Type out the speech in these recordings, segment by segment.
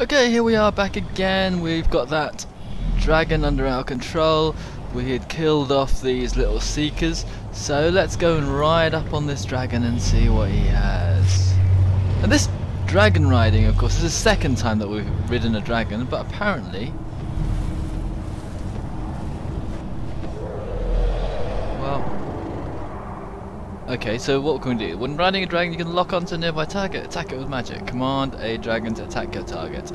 Okay, here we are back again. We've got that dragon under our control. We had killed off these little seekers. So let's go and ride up on this dragon and see what he has. And this dragon riding, of course, is the second time that we've ridden a dragon, but apparently... Well... Okay, so what can we do? When riding a dragon, you can lock onto a nearby target, attack it with magic. Command a dragon to attack your target.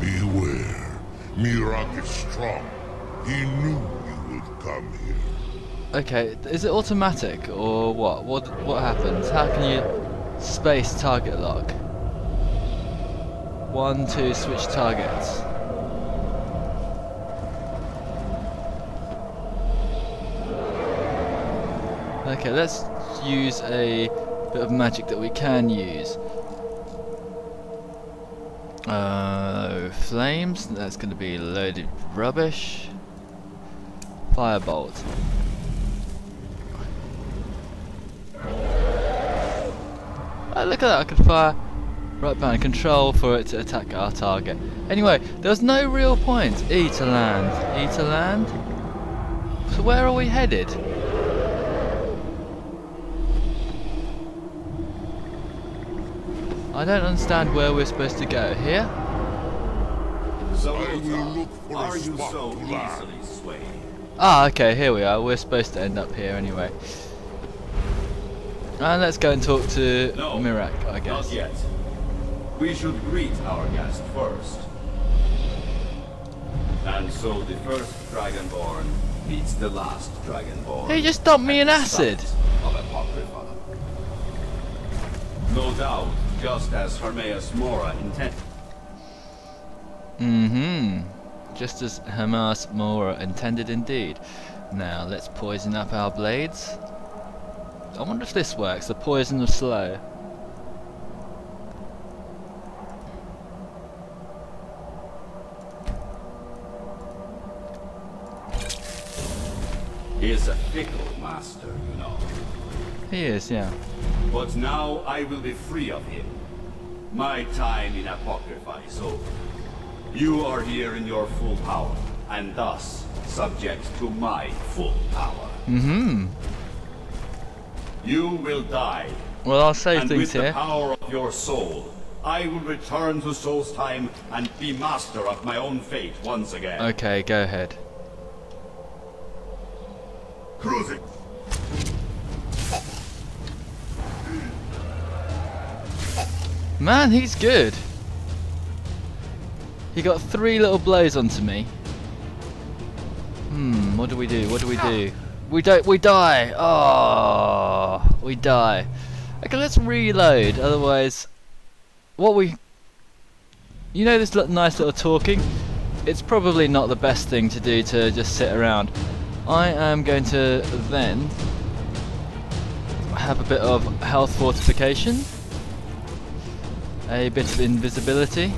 Beware. Miraak is strong. He knew you would come here. Okay, is it automatic or what? What what happens? How can you space target lock? One, two, switch targets. Okay, let's use a bit of magic that we can use. Uh, flames, that's going to be loaded rubbish. Firebolt. Oh, look at that, I can fire right behind control for it to attack our target. Anyway, there's no real point. E to land. E to land. So where are we headed? I don't understand where we're supposed to go. Here? So I look for a are you so easily swayed? Ah, okay, here we are. We're supposed to end up here anyway. And let's go and talk to No, Miraak, I guess. Not yet. We should greet our guest first. And so the first Dragonborn meets the last Dragonborn. He just dumped me at in acid. Of No doubt, just as Hermaeus Mora intended. Mm-hmm. Just as Hermaeus Mora intended indeed. Now, let's poison up our blades. I wonder if this works, the poison of slow. He is a fickle master, you know. He is, yeah. But now I will be free of him. My time in Apocrypha is over. You are here in your full power, and thus subject to my full power. Mm-hmm. You will die, Well, I'll save and things with the here. power of your soul, I will return to Solstheim and be master of my own fate once again. Okay, go ahead. Cruising. Man, he's good. He got three little blows onto me. Hmm, what do we do? What do we do? We don't. We die. Oh, we die. Okay, let's reload. Otherwise, what we. You know this nice little talking. It's probably not the best thing to do to just sit around. I am going to then have a bit of health fortification a bit of invisibility.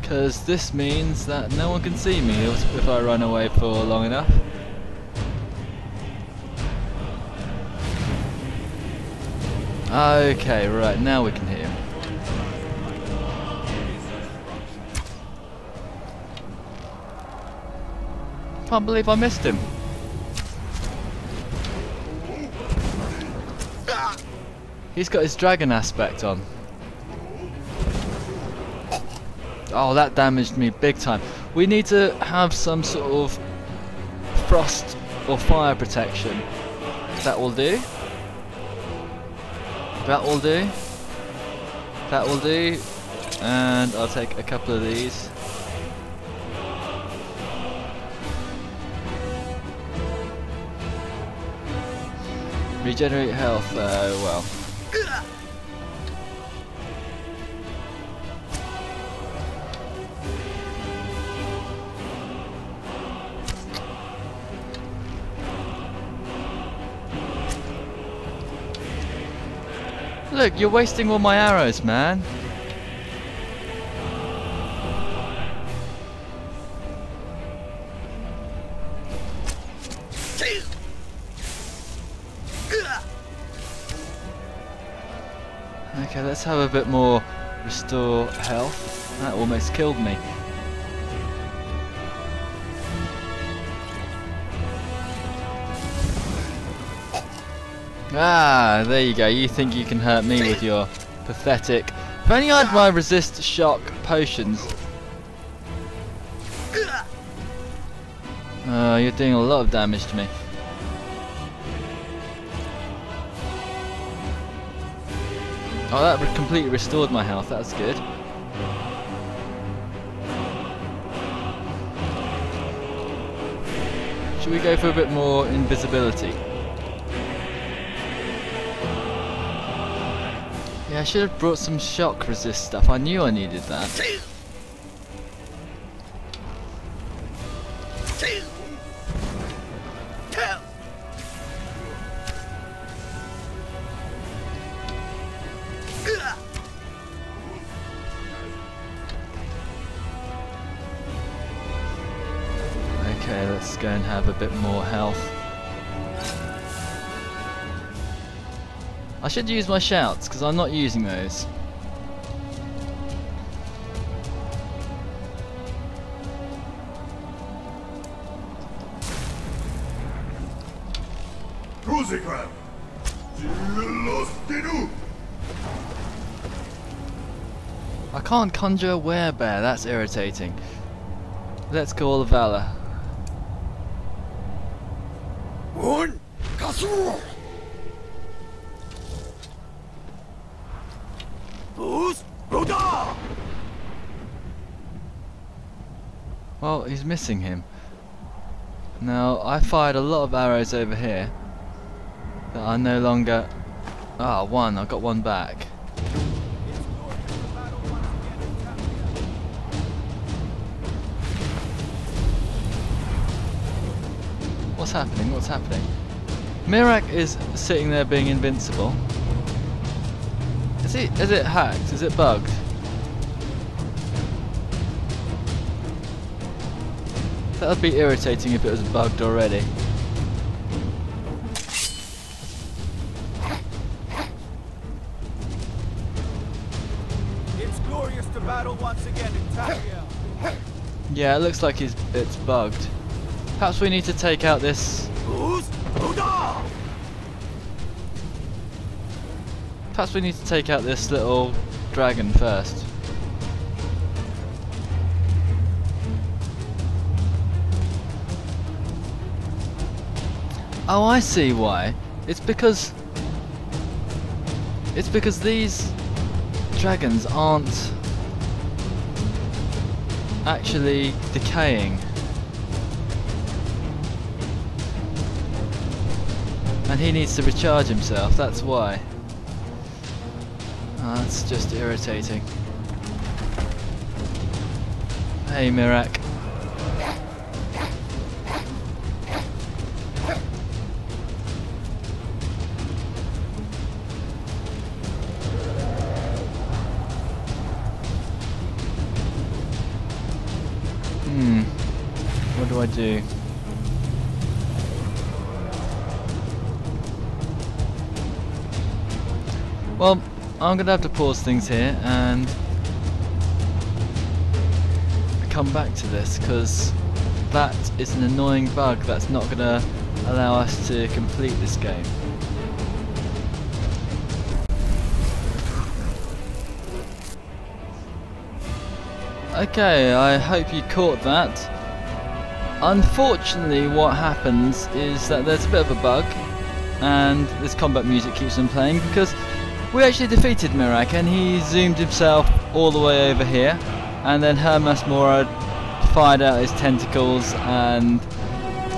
Because this means that no one can see me if I run away for long enough. Okay, right, now we can hear Can't believe I missed him. He's got his dragon aspect on. Oh, that damaged me big time. We need to have some sort of frost or fire protection. That will do. That will do. That will do. And I'll take a couple of these. Regenerate health, uh, well. Look, you're wasting all my arrows, man. Let's have a bit more restore health. That almost killed me. Ah, there you go. You think you can hurt me with your pathetic... If only I had my resist shock potions. Oh, you're doing a lot of damage to me. Oh, that completely restored my health. That's good. Should we go for a bit more invisibility? Yeah, I should have brought some shock resist stuff. I knew I needed that. Okay, let's go and have a bit more health. I should use my shouts because I'm not using those. I can't conjure a werebear, that's irritating. Let's call Valor. One! Kasu! Boost! Roda! Well, he's missing him. Now, I fired a lot of arrows over here that are no longer... Ah, one, I got one back. What's happening? What's happening? Miraak is sitting there being invincible. Is it, is it hacked? Is it bugged? That would be irritating if it was bugged already. It's glorious to battle once again in Tamriel. Yeah, it looks like he's, it's bugged. Perhaps we need to take out this... Perhaps we need to take out this little dragon first. Oh, I see why. It's because... It's because these dragons aren't actually decaying. And he needs to recharge himself, that's why. Oh, that's just irritating. Hey Miraak. Hmm. What do I do? Well, I'm gonna have to pause things here and come back to this because that is an annoying bug that's not gonna allow us to complete this game. Okay, I hope you caught that. Unfortunately, what happens is that there's a bit of a bug, and this combat music keeps on playing because we actually defeated Miraak, and he zoomed himself all the way over here, and then Hermaeus Mora fired out his tentacles, and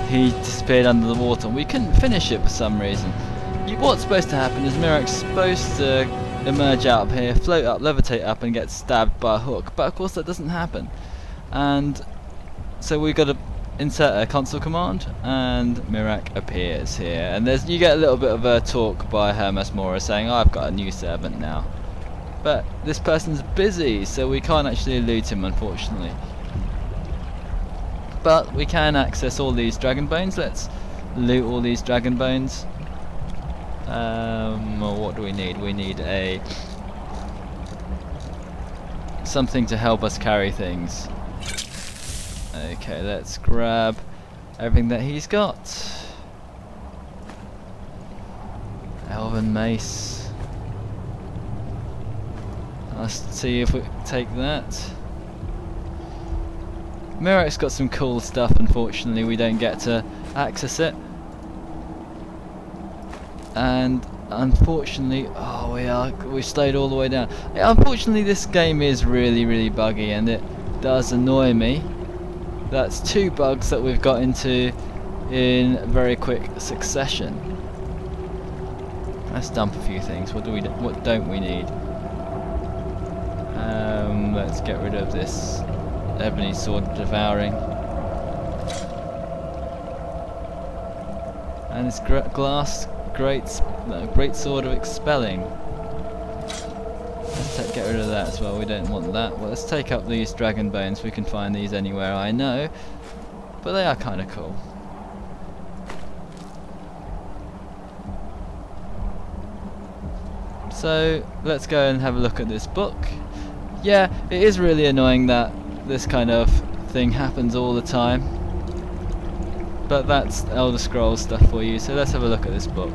he disappeared under the water. We couldn't finish it for some reason. What's supposed to happen is Miraak's supposed to emerge out of here, float up, levitate up, and get stabbed by a hook. But of course that doesn't happen. And so we've got to insert a console command, and Miraak appears here. And there's you get a little bit of a talk by Hermaeus Mora saying, oh, "I've got a new servant now." But this person's busy, so we can't actually loot him, unfortunately. But we can access all these dragon bones. Let's loot all these dragon bones. Um, what do we need? We need a something to help us carry things. Okay, let's grab everything that he's got. Elven mace. Let's see if we take that. Miraak's got some cool stuff, unfortunately we don't get to access it. And unfortunately, oh we are, we slowed all the way down. Unfortunately this game is really really buggy and it does annoy me. That's two bugs that we've got into in very quick succession. Let's dump a few things. What do we? What don't we need? Um, let's get rid of this ebony sword devouring, and this glass great no, great sword of expelling. Get rid of that as well. We don't want that. Well, let's take up these dragon bones. We can find these anywhere, I know, but they are kind of cool. So let's go and have a look at this book. Yeah, it is really annoying that this kind of thing happens all the time. But that's Elder Scrolls stuff for you, so let's have a look at this book.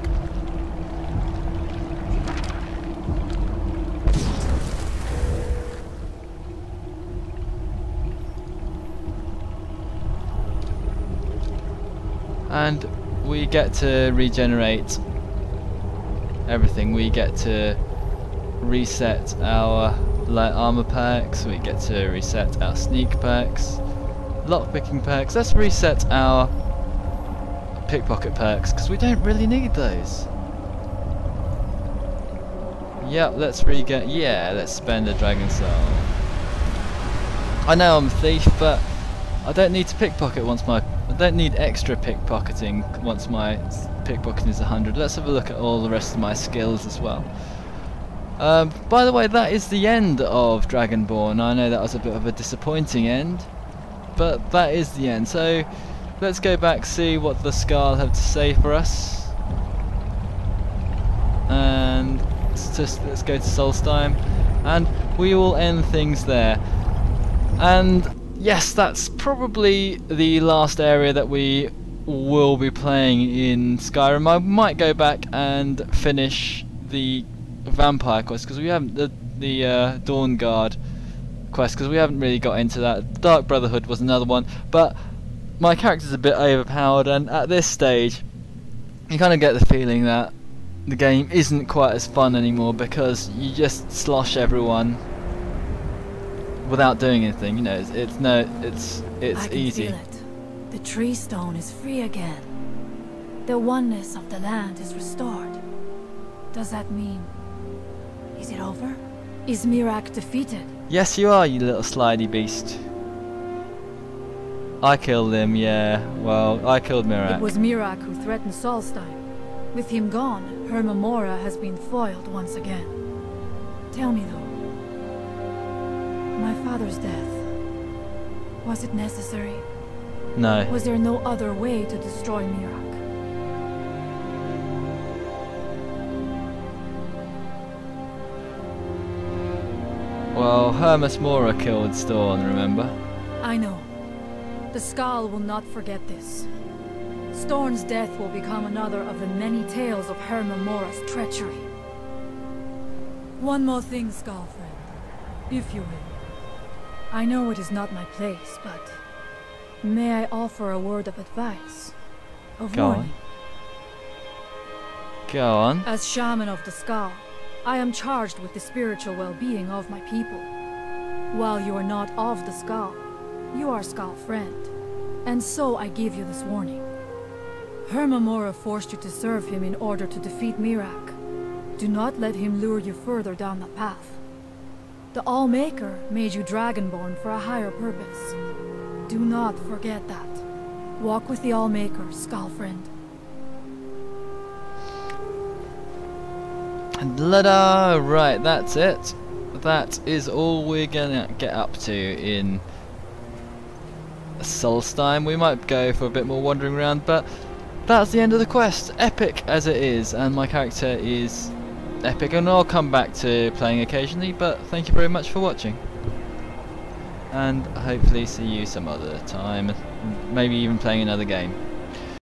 And we get to regenerate everything. We get to reset our light armor perks, we get to reset our sneak perks, lockpicking perks. Let's reset our pickpocket perks because we don't really need those. Yep, let's re-get. Yeah, let's spend a dragon soul. I know I'm a thief, but I don't need to pickpocket once my. I don't need extra pickpocketing once my pickpocketing is 100. Let's have a look at all the rest of my skills as well. Um, by the way, that is the end of Dragonborn. I know that was a bit of a disappointing end, but that is the end. So let's go back see what the Skaal have to say for us. And let's just let's go to Solstheim, and we will end things there. And yes, that's probably the last area that we will be playing in Skyrim. I might go back and finish the vampire quest because we haven't the the uh, Dawn Guard quest because we haven't really got into that. Dark Brotherhood was another one, but my character's a bit overpowered, and at this stage, you kind of get the feeling that the game isn't quite as fun anymore because you just slosh everyone without doing anything. You know, it's, it's no, it's it's I can easy. Feel it. The tree stone is free again. The oneness of the land is restored. Does that mean... Is it over? Is Miraak defeated? Yes, you are, you little slidey beast. I killed him, yeah. Well, I killed Miraak. It was Miraak who threatened Solstheim. With him gone, Hermaeus Mora has been foiled once again. Tell me though, my father's death, was it necessary? No. Was there no other way to destroy Miraak? Well, Hermaeus Mora killed Storn, remember? I know. The Skaal will not forget this. Storn's death will become another of the many tales of Hermaeus Mora's treachery. One more thing, Skaal friend, if you will. I know it is not my place, but may I offer a word of advice? Of Go on. warning. Go on. As shaman of the Skaal, I am charged with the spiritual well-being of my people. While you are not of the Skaal, you are Skaal friend. And so I give you this warning. Hermaeus Mora forced you to serve him in order to defeat Miraak. Do not let him lure you further down the path. The Allmaker made you Dragonborn for a higher purpose. Do not forget that. Walk with the Allmaker, Skaal friend. And Right, that's it. That is all we're gonna get up to in Solstheim. We might go for a bit more wandering around, but that's the end of the quest. Epic as it is, and my character is epic, and I'll come back to playing occasionally, but thank you very much for watching. and hopefully see you some other time. Maybe even playing another game.